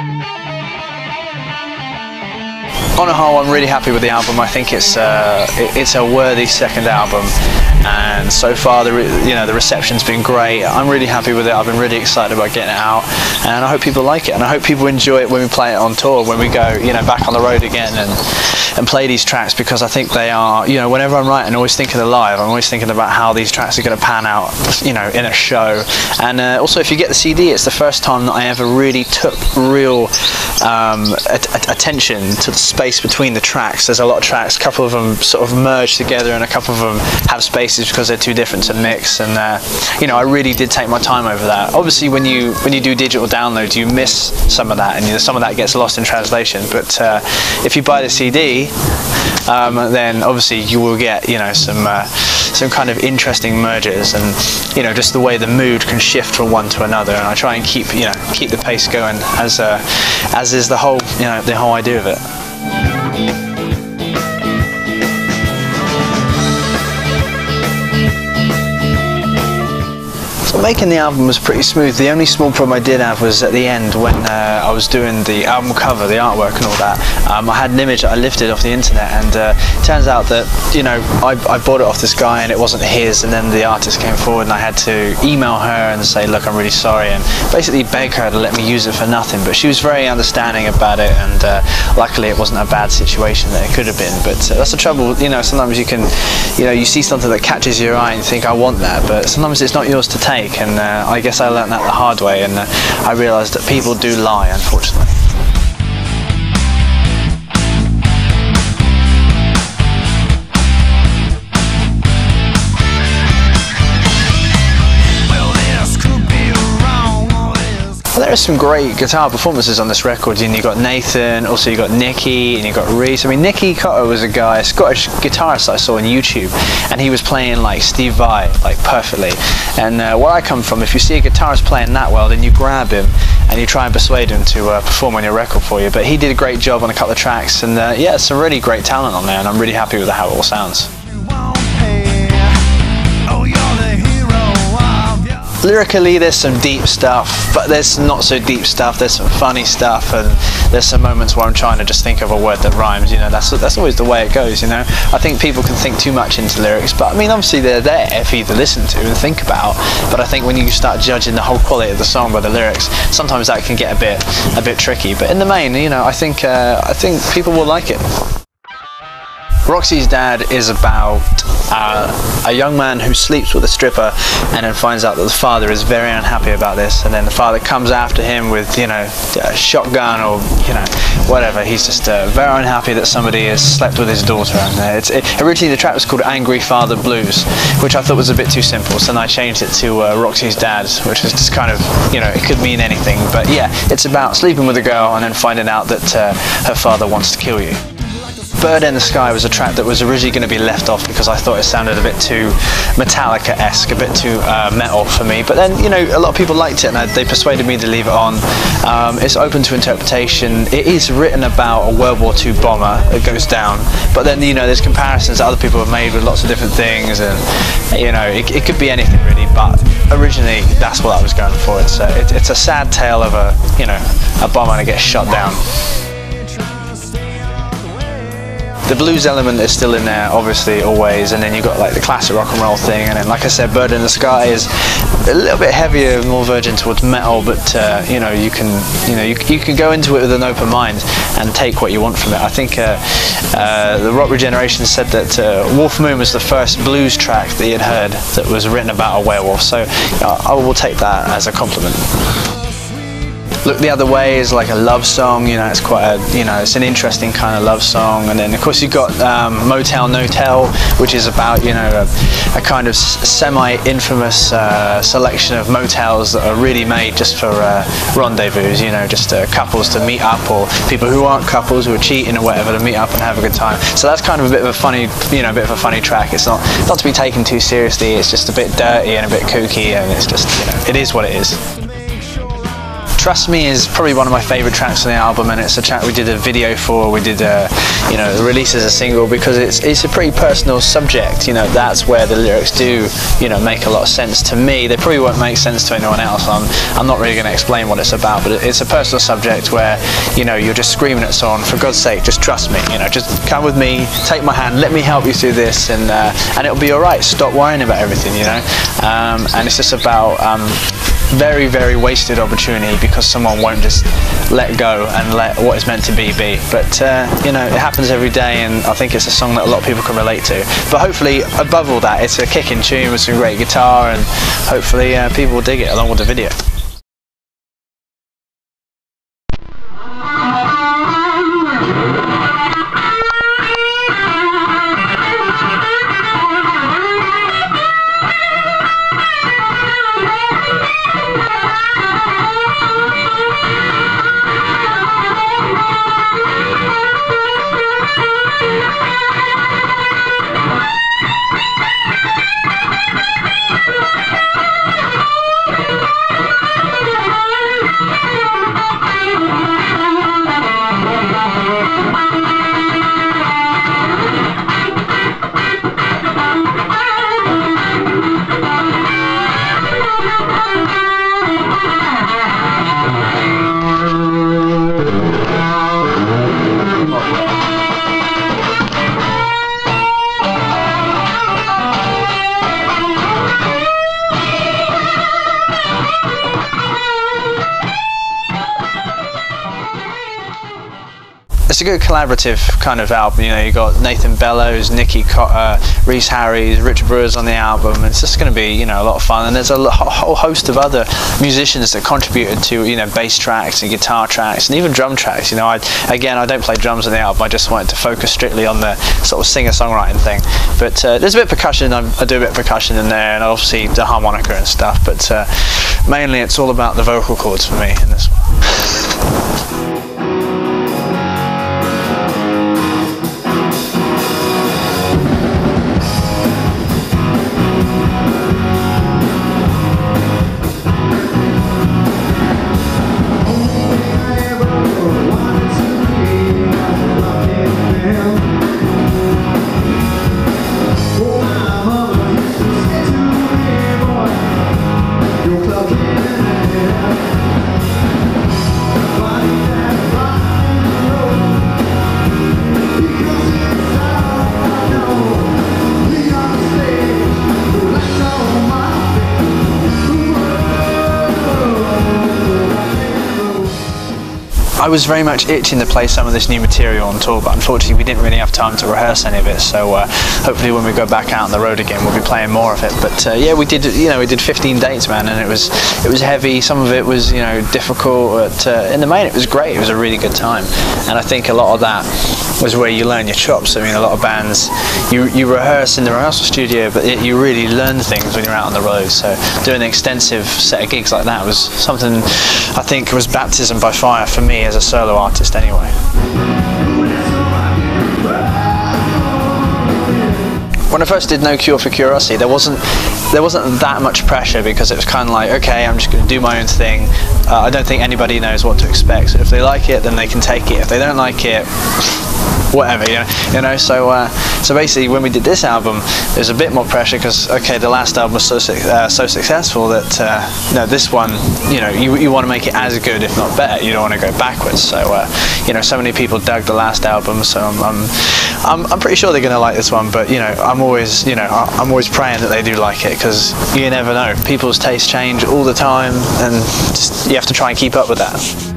Thank you. On a whole, I'm really happy with the album. I think it's uh, it, it's a worthy second album, and so far the re- you know the reception's been great. I'm really happy with it. I've been really excited about getting it out, and I hope people like it, and I hope people enjoy it when we play it on tour, when we go you know back on the road again and and play these tracks because I think they are you know whenever I'm writing, I'm always thinking of live. I'm always thinking about how these tracks are going to pan out you know in a show, and uh, also if you get the CD, it's the first time that I ever really took real um, at- at- attention to the space between the tracks. There's a lot of tracks, a couple of them sort of merge together, and a couple of them have spaces because they're too different to mix. And uh, you know, I really did take my time over that. Obviously, when you when you do digital downloads, you miss some of that, and you know, some of that gets lost in translation. But uh, if you buy the CD, um, then obviously you will get you know some uh, some kind of interesting mergers, and you know just the way the mood can shift from one to another. And I try and keep you know keep the pace going as uh, as is the whole you know the whole idea of it. Making the album was pretty smooth. The only small problem I did have was at the end when uh, I was doing the album cover, the artwork and all that. Um, I had an image that I lifted off the internet, and uh, turns out that you know I, I bought it off this guy and it wasn't his. And then the artist came forward, and I had to email her and say, look, I'm really sorry, and basically beg her to let me use it for nothing. But she was very understanding about it, and uh, luckily it wasn't a bad situation that it could have been. But uh, that's the trouble, you know. Sometimes you can, you know, you see something that catches your eye and you think, I want that, but sometimes it's not yours to take. And uh, I guess I learned that the hard way, and uh, I realised that people do lie, unfortunately. There are some great guitar performances on this record. And you got Nathan, also you've got Nicky, and you've got Reese. I mean, Nicky Cotter was a guy, a Scottish guitarist I saw on YouTube, and he was playing like Steve Vai, like perfectly. And uh, where I come from, if you see a guitarist playing that well, then you grab him and you try and persuade him to uh, perform on your record for you. But he did a great job on a couple of tracks, and uh, yeah, some really great talent on there, and I'm really happy with how it all sounds. Lyrically there's some deep stuff but there's not so deep stuff there's some funny stuff and there's some moments where i'm trying to just think of a word that rhymes you know that's that's always the way it goes you know. I think people can think too much into lyrics but i mean obviously they're there for you to listen to and think about but i think when you start judging the whole quality of the song by the lyrics sometimes that can get a bit a bit tricky but in the main you know i think uh, i think people will like it Roxy's dad is about uh, a young man who sleeps with a stripper and then finds out that the father is very unhappy about this. And then the father comes after him with you know a shotgun or you know whatever. He's just uh, very unhappy that somebody has slept with his daughter. And uh, it's, it, originally the track was called Angry Father Blues which I thought was a bit too simple. So then I changed it to uh, Roxy's dad which is just kind of you know it could mean anything. But yeah it's about sleeping with a girl and then finding out that uh, her father wants to kill you Bird in the Sky was a track that was originally going to be left off because I thought it sounded a bit too Metallica-esque, a bit too uh, metal for me. But then, you know, a lot of people liked it and they persuaded me to leave it on. Um, it's open to interpretation. It is written about a World War II bomber that goes down. But then, you know, there's comparisons that other people have made with lots of different things and, you know, it, it could be anything really. But originally, that's what I was going for. It's a, it, it's a sad tale of a, you know, a bomber that gets shot down. The blues element is still in there, obviously, always, and then you've got like the classic rock and roll thing, and then, like I said, Bird in the Sky is a little bit heavier, more virgin towards metal, but uh, you know, you can, you know, you, you can go into it with an open mind and take what you want from it. I think uh, uh, the Rock Regeneration said that uh, Wolf Moon was the first blues track that he had heard that was written about a werewolf, so uh, I will take that as a compliment. Look the Other Way is like a love song, you know, it's quite a, you know, it's an interesting kind of love song. And then, of course, you've got um, Motel No-Tell, which is about, you know, a, a kind of semi-infamous uh, selection of motels that are really made just for uh, rendezvous, you know, just uh, couples to meet up or people who aren't couples who are cheating or whatever to meet up and have a good time. So that's kind of a bit of a funny, you know, a bit of a funny track. It's not, not to be taken too seriously, it's just a bit dirty and a bit kooky and it's just, you know, it is what it is. Trust Me is probably one of my favourite tracks on the album, and it's a track we did a video for. We did a, you know, release as a single because it's it's a pretty personal subject. You know, that's where the lyrics do, you know, make a lot of sense to me. They probably won't make sense to anyone else. I'm I'm not really going to explain what it's about, but it's a personal subject where, you know, you're just screaming at someone, for God's sake, just trust me. You know, just come with me, take my hand, let me help you through this, and uh, and it'll be all right. Stop worrying about everything. You know, um, and it's just about um, very, very wasted opportunity because someone won't just let go and let what is meant to be be. But uh, you know, it happens every day, and I think it's a song that a lot of people can relate to. But hopefully, above all that, it's a kicking tune with some great guitar, and hopefully, uh, people will dig it along with the video. It's a good collaborative kind of album. You know, you got Nathan Bellows, Nikki Cotter, Reese Harries, Richard Brewer's on the album. It's just going to be you know a lot of fun, and there's a whole host of other musicians that contributed to you know bass tracks and guitar tracks and even drum tracks. You know, I again I don't play drums on the album. I just wanted to focus strictly on the sort of singer-songwriting thing. But uh, there's a bit of percussion. I, I, do a bit of percussion in there, and obviously the harmonica and stuff. But uh, mainly it's all about the vocal cords for me in this one. was very much itching to play some of this new material on tour, but unfortunately we didn't really have time to rehearse any of it. So uh, hopefully when we go back out on the road again, we'll be playing more of it. But uh, yeah, we did. You know, we did 15 dates, man, and it was it was heavy. Some of it was you know difficult, but uh, in the main it was great. It was a really good time, and I think a lot of that was where you learn your chops. I mean, a lot of bands you you rehearse in the rehearsal studio, but it, you really learn things when you're out on the road. So doing an extensive set of gigs like that was something I think was baptism by fire for me as a solo artist anyway. When I first did No Cure for Curiosity, there wasn't there wasn't that much pressure because it was kind of like, okay, I'm just going to do my own thing. Uh, I don't think anybody knows what to expect. So if they like it, then they can take it. If they don't like it, whatever, you know. You know so uh, so basically, when we did this album, there's a bit more pressure because okay, the last album was so uh, so successful that uh, this one, you know, you, you want to make it as good, if not better. You don't want to go backwards. So uh, you know, so many people dug the last album, so I'm I'm, I'm, I'm pretty sure they're going to like this one. But you know, I'm always you know I'm always praying that they do like it because you never know. People's tastes change all the time, and just, you have to try and keep up with that.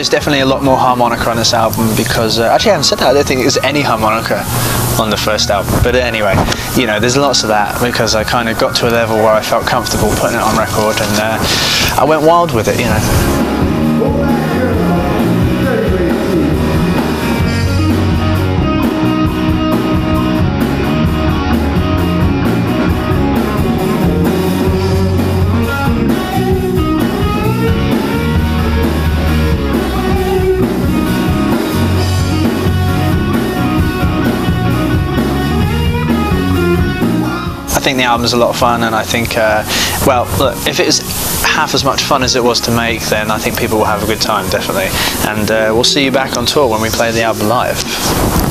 There's definitely a lot more harmonica on this album because uh, actually I haven't said that. I don't think there's any harmonica on the first album. But anyway, you know, there's lots of that because I kind of got to a level where I felt comfortable putting it on record, and uh, I went wild with it. You know. Think the album's a lot of fun, and I think, uh, well, look, if it was half as much fun as it was to make, then I think people will have a good time, definitely. And uh, we'll see you back on tour when we play the album live.